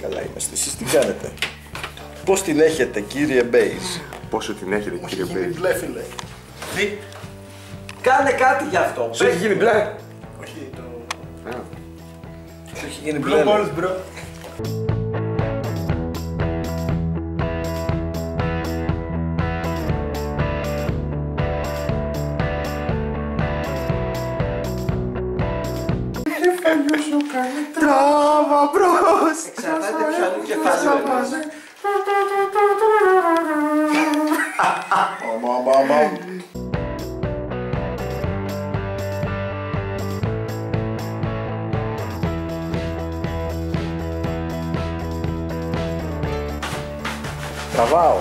Ναι, γεια σας. Καλά είμαστε. Εσείς τι κάνετε; Πώς την έχετε κύριε Μπέις. Πόσο την έχετε, κύριε Γίνει Μπέι. μπλε φίλε; Τι. Κάνε κάτι γι' αυτό. Σου έχει γίνει μπλε; Όχι το... Α. Σου έχει γίνει μπλε. ναι. bro. Τράβα μπρος. Εξαρτάται ποιον κεφάλι είναι. Αμα, αμα, αμα. Τραβάω.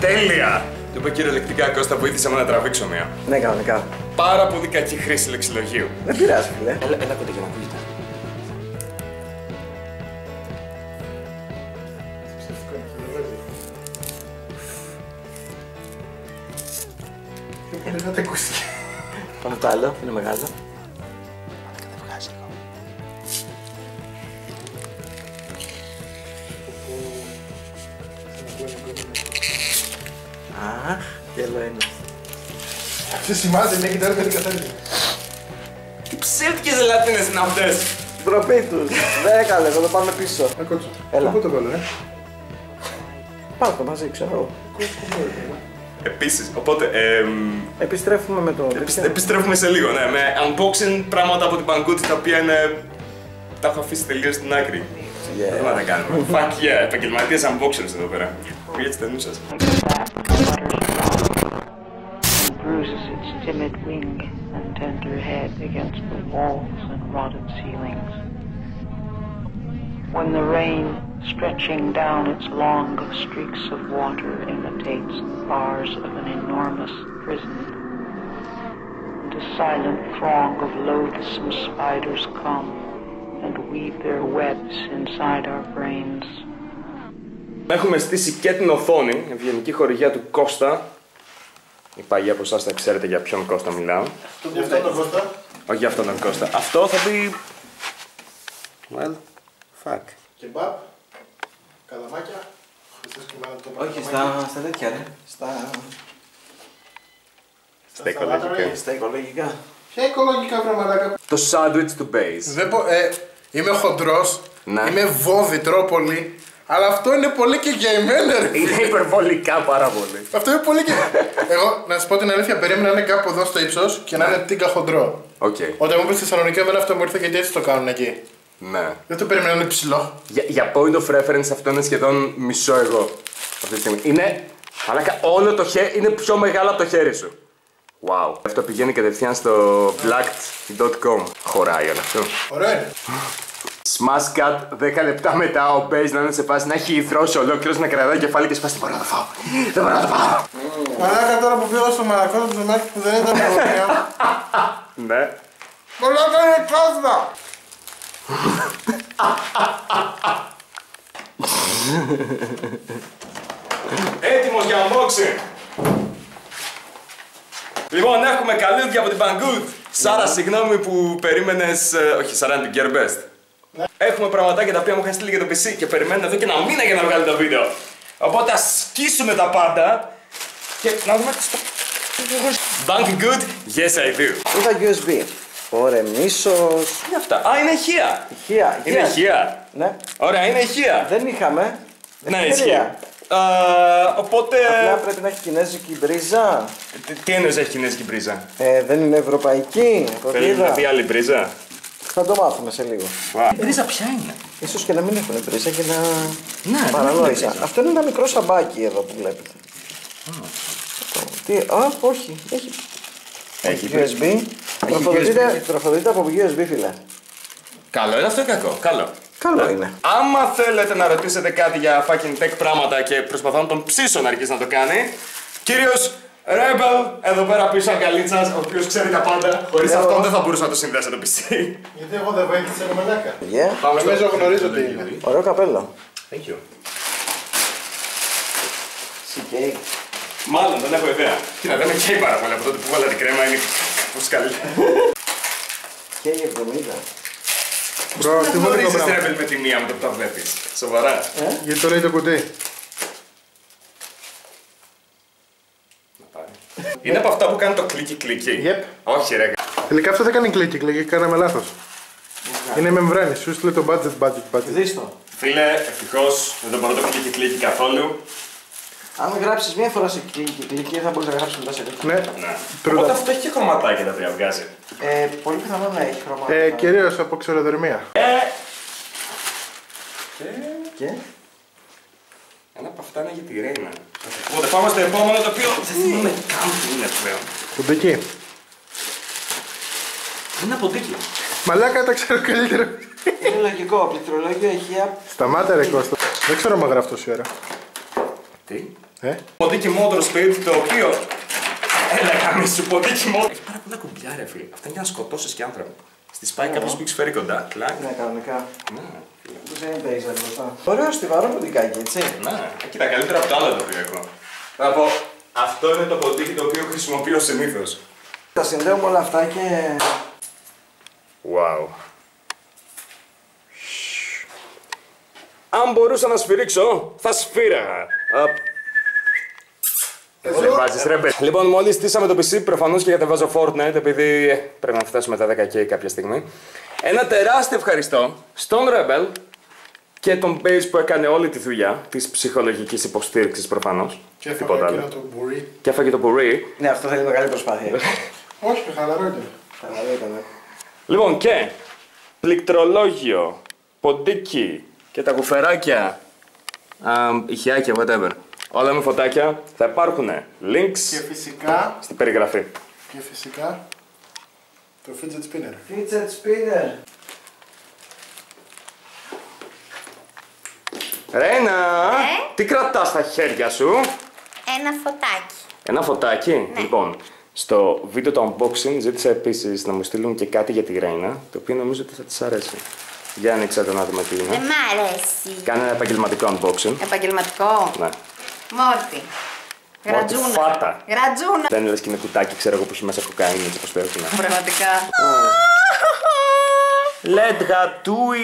Τέλεια. Του είπα κυριολεκτικά Κώστα, βοήθησε με να τραβήξω μία. Ναι, κανονικά. Πάρα πολύ κακή χρήση λεξιλογίου. Δεν πειράζει, φίλε. Έλα, έλα κοντά για να ακούγεται. Δεν θα ακούσει. Πάμε το άλλο, είναι μεγάλο. Αχ, γέλο είναι. Σε σημάζει, μια κυτάρα δεν καθαρίζει. Τι ψεύτικες ελάτινες είναι αυτές. Ντροπή τους. Δέκα λεπτά, το πάμε πίσω. Ακότσο. Έλα. Πού το βάλω, ε. Πάμε το μαζί, ξέρω εγώ. Επίσης, οπότε, εμ, Επιστρέφουμε με το. επισ- επιστρέφουμε σε λίγο, ναι, με unboxing πράγματα από την Banggood τα οποία είναι... Τα έχω αφήσει τελείως στην άκρη. Δεν θα τα κάνουμε. Fuck yeah, επαγγελματίες unboxers εδώ πέρα. Πήγε τα νου σας. bruises its timid wing and tender head against the walls and rotted ceilings. When the rain, stretching down its long streaks of water, imitates the bars of an enormous prison, and a silent throng of loathsome spiders come and weave their webs inside our brains. Έχουμε στήσει και την οθόνη, ευγενική χορηγία του Κώστα. Οι παλιοί από εσάς θα ξέρετε για ποιον Κώστα μιλάω. Γι' αυτό το Κώστα. Όχι για αυτόν τον Κώστα. Αυτό θα πει... Well, fuck. Κεμπάπ. Καλαμάκια. Χριστός και μάνα το Όχι, καλαμάκι. στα, στα τέτοια, ρε. Στα, Στα οικολογικά. στα οικολογικά. Ποια οικολογικά πράγματα. Το σάντουιτς του Base. Δεν πω, ε, είμαι χοντρός, Ναι. είμαι βόδι, τρώω πολύ, αλλά αυτό είναι πολύ και για εμένα ρε. Είναι υπερβολικά πάρα πολύ. Αυτό είναι πολύ και... Εγώ, να σου πω την αλήθεια, περίμενα να είναι κάπου εδώ στο ύψος και να είναι τίγκα χοντρό. Οκ. Όταν μου είπε στη Θεσσαλονίκη, εμένα αυτό μου ήρθε γιατί έτσι το κάνουν εκεί. Ναι. Δεν το περίμενα να είναι ψηλό. Για, για point of reference αυτό είναι σχεδόν μισό εγώ. Αυτή τη στιγμή. Είναι... Μαλάκα, όλο το χέρι είναι πιο μεγάλο από το χέρι σου. Wow. Αυτό πηγαίνει κατευθείαν στο blacked.com. Χωράει όλο αυτό. Ωραίο είναι. Smash cut 10 λεπτά μετά ο Base να είναι σε φάση να έχει ιδρώσει ολόκληρος να κρατάει κεφάλι και σε φάση δεν μπορώ να το φάω. Δεν μπορώ να το φάω. Μαλάκα τώρα που πήγα στο μαλακό του ζουμάκι που δεν ήταν προγραμματικά. ναι. Μαλάκα είναι κάσμα! Έτοιμος για unboxing! Λοιπόν, έχουμε καλούδια από την Banggood. Σάρα, συγγνώμη που περίμενες... ε, όχι, Σάρα είναι την Gear Best. Έχουμε πραγματάκια τα οποία μου είχαν στείλει για το PC και περιμένω εδώ και ένα μήνα για να βγάλει το βίντεο. Οπότε ας σκίσουμε τα πάντα και να δούμε τι στο... Banggood, yes I do. Είδα USB. Ωραία, μίσος. Τι είναι αυτά; Α, είναι ηχεία. Ηχεία. Είναι ηχεία. Ναι. Ωραία, είναι ηχεία. Δεν είχαμε. Ναι, Ευκαιρία. ισχύει. Α, οπότε... Απλά πρέπει να έχει κινέζικη μπρίζα. Τι- Τι εννοείς έχει κινέζικη πρίζα. Ε, δεν είναι ευρωπαϊκή. Το Θέλει να είδα. δει άλλη πρίζα. Θα το μάθουμε σε λίγο. Η πρίζα ποια είναι; Ίσως και να μην έχουν μπρίζα και να Ναι, δεν παρανόησα. έχουν Αυτό είναι ένα μικρό σαμπάκι εδώ που βλέπετε. Αυτό. Τι, α, όχι. Έχει Έχει USB. Τροφοδοτείται, τροφοδοτείται από USB, φίλε. Καλό είναι αυτό ή κακό; Καλό. Καλό είναι. Άμα θέλετε να ρωτήσετε κάτι για fucking tech πράγματα και προσπαθώ να τον ψήσω να αρχίσει να το κάνει, κύριος Rebel, εδώ πέρα πίσω αγκαλίτσας, ο οποίος ξέρει τα πάντα. Χωρίς Εγώ. αυτόν δεν θα μπορούσα να το συνδέσω το PC. Γιατί εγώ δεν βοήθησα ρε μαλάκα. Yeah. Πάμε στο- Νομίζω γνωρίζω τι είναι. Ωραίο καπέλο. Thank you. CK. Μάλλον δεν έχω ιδέα. Κοίτα, δεν με καίει πάρα πολύ από τότε που βάλα την κρέμα, είναι πως καλή. Και η 70. Bro, τι βολικό Γνωρίζεις πράγμα. treble με τη μία με το που τα βλέπεις. Σοβαρά. Γιατί το λέει το κουτί. Να πάρει. Είναι από αυτά που κάνει το clicky clicky. Yep. Όχι ρε. Τελικά αυτό δεν κάνει κλικ, κλικ, κάναμε λάθος. Είναι μεμβράνης, σου στείλε το budget, budget, budget. Δες το. Φίλε, ευτυχώς δεν μπορώ να το clicky clicky καθόλου. Αν γράψεις μία φορά σε κλικ, κλικ, θα μπορείς να γράψεις μετά σε κλικ. Ναι, Ναι. True Οπότε that. αυτό έχει και χρωματάκια τα τρία βγάζει. Ε, πολύ πιθανό να έχει χρώμα. ε, κυρίως από ξεροδερμία. Ε, Και... Ένα από αυτά είναι για τη Ρέινα. Οπότε πάμε στο επόμενο το οποίο δεν θυμάμαι καν τι είναι πλέον. Κουντική. Είναι ποντίκι. Μαλάκα τα ξέρω καλύτερα. Είναι λογικό, πληκτρολόγιο ηχεία. Σταμάτα ρε Κώστα. Δεν ξέρω αν γράφει τόση ώρα. Τι; Ε, Ποντίκι Motor Speed το οποίο. Έλα καμί σου ποντίκι Motor. Έχει πάρα πολλά κουμπιά ρε φίλε. Αυτά είναι για να σκοτώσεις και άνθρωπο. Στη σπάει κάποιος που έχει φέρει κοντά. Κλακ. Ναι, κανονικά. Ναι. Δεν είναι μπέιζα μπροστά. Ωραίο στιβαρό ποντικάκι, έτσι. Ναι. Κοίτα καλύτερα από το άλλο το οποίο έχω. Θα πω. Αυτό είναι το ποντίκι το οποίο χρησιμοποιώ συνήθως. Τα συνδέω με όλα αυτά και. Wow. Αν μπορούσα να σφυρίξω, θα σφύραγα. Δεν βάζεις ρε μπε. Λοιπόν, μόλις στήσαμε το PC, προφανώς και κατεβάζω Fortnite, επειδή ε, πρέπει να φτάσουμε τα 10k κάποια στιγμή. Ένα τεράστιο ευχαριστώ στον Rebel και τον Base που έκανε όλη τη δουλειά της ψυχολογικής υποστήριξης προφανώς. και Τίποτα έφαγα άλλο. εκείνο το μπουρί. Και έφαγε το πουρί. Ναι, αυτό θέλει μεγάλη προσπάθεια. Όχι, χαλαρό ήταν. Καλά, ήταν. Λοιπόν και πληκτρολόγιο, ποντίκι και τα κουφεράκια, α, ηχιάκια, whatever. Όλα με φωτάκια θα υπάρχουν Και links φυσικά, στην περιγραφή. και φυσικά, το fidget spinner. Fidget spinner. Ρένα, Ε; τι κρατάς στα χέρια σου; Ένα φωτάκι. Ένα φωτάκι. Λοιπόν, στο βίντεο το unboxing ζήτησα επίσης να μου στείλουν και κάτι για τη Ρένα, το οποίο νομίζω ότι θα της αρέσει. Για ανοίξτε το να δούμε τι Δεν είναι. μ' αρέσει. Κάνε ένα επαγγελματικό unboxing. Επαγγελματικό. Ναι. Μόρτι. Γρατζούνα. φάτα. Γρατζούνα. Δεν λες και είναι κουτάκι, ξέρω εγώ που έχει μέσα κοκαίνη, έτσι όπως το έχουν. Πραγματικά. Let γατούι.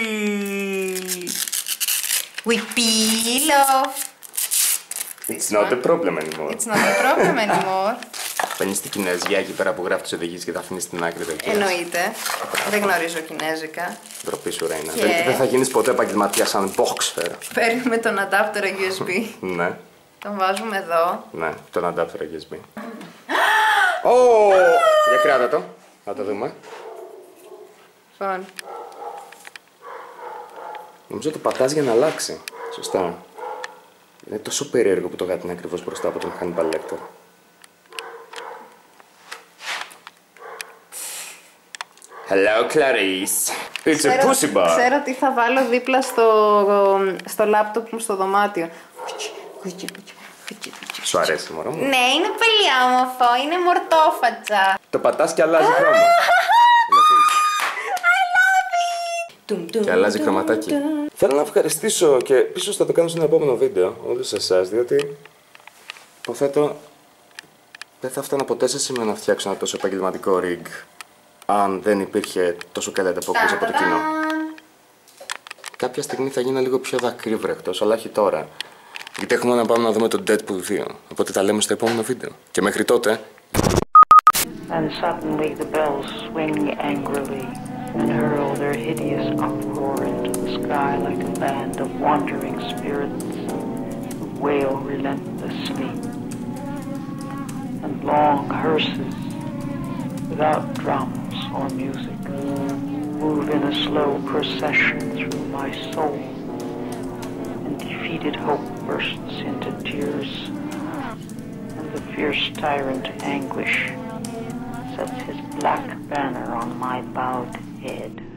We peel off. It's not a problem anymore. It's not a problem anymore. Παίρνεις την Κινέζια εκεί πέρα που γράφεις τις οδηγίες και τα αφήνεις στην άκρη του. Εννοείται. Δεν γνωρίζω κινέζικα. Ντροπή σου, Ρέινα. Και- Δεν, δεν θα γίνεις ποτέ επαγγελματίας σαν boxer. Παίρνουμε τον adapter USB. ναι, Τον βάζουμε εδώ. ναι, τον adapter USB. Ω, για κράτα το. Να το δούμε. Λοιπόν. Νομίζω το πατάς για να αλλάξει. Σωστά. Είναι τόσο περίεργο που το γάτι είναι ακριβώς μπροστά από τον Hannibal Lecter. Hello, Clarice. It's a pussy bar. ξέρω τι θα βάλω δίπλα στο, στο λάπτοπ μου στο δωμάτιο. Σου αρέσει, μωρό μου. Ναι, είναι πολύ όμορφο. Είναι μορτόφατσα. Το πατάς και αλλάζει χρώμα. Και αλλάζει χρωματάκι. Θέλω να ευχαριστήσω και πίσω θα το κάνω σε ένα επόμενο βίντεο όλους εσάς, διότι υποθέτω δεν θα φτάνα ποτέ σε σημείο να φτιάξω ένα τόσο επαγγελματικό rig αν δεν υπήρχε τόσο καλή ανταπόκριση από το κοινό. Κάποια στιγμή θα γίνω λίγο πιο δακρύβρεχτος, αλλά όχι τώρα. Γιατί έχουμε να πάμε να δούμε το Deadpool 2. Οπότε τα λέμε στο επόμενο βίντεο. Και μέχρι τότε, And suddenly the bells swing angrily and hurl their hideous uproar into the sky like a band of wandering spirits who wail relentlessly. And long hearses, without drums or music, move in a slow procession through my soul. And defeated hope bursts into tears and the fierce tyrant anguish sets his black banner on my bowed head.